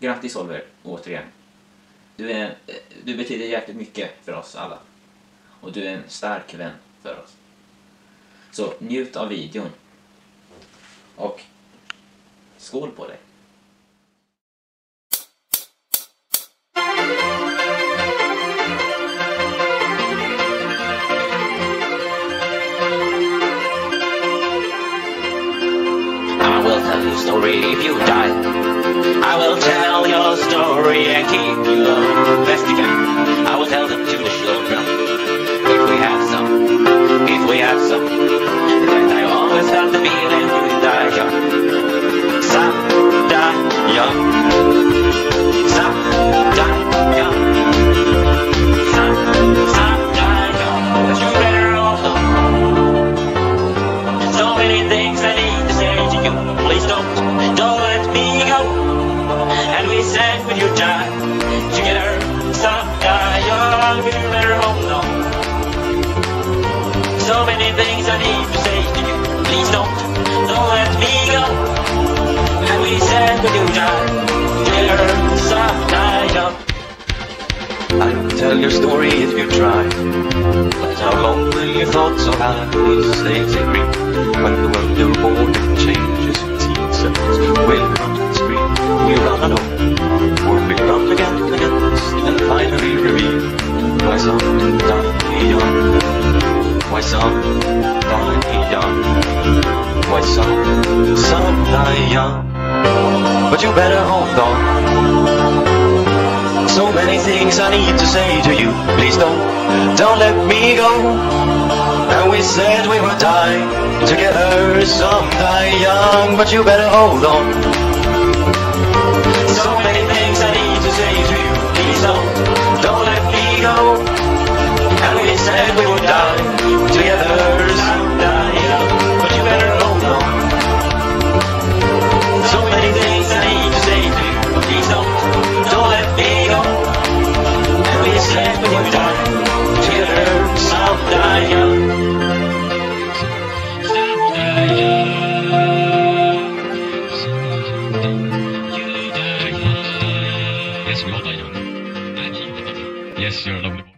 Grattis Oliver, återigen. Du, är, du betyder jäkligt mycket för oss alla. Och du är en stark vän för oss. Så njut av videon. Och skål på dig. I will tell you story if you die. I will tell your story we. So many things I need to say to you. Please don't, don't let me go. And we said die together, some die young. I will tell your story if you try. But how long will your thoughts on happily stay some some die young. But you better hold on. So many things I need to say to you. Please don't, don't let me go. And we said we would die together, some die young, but you better hold on. Yes. Yes, you're lovely boy.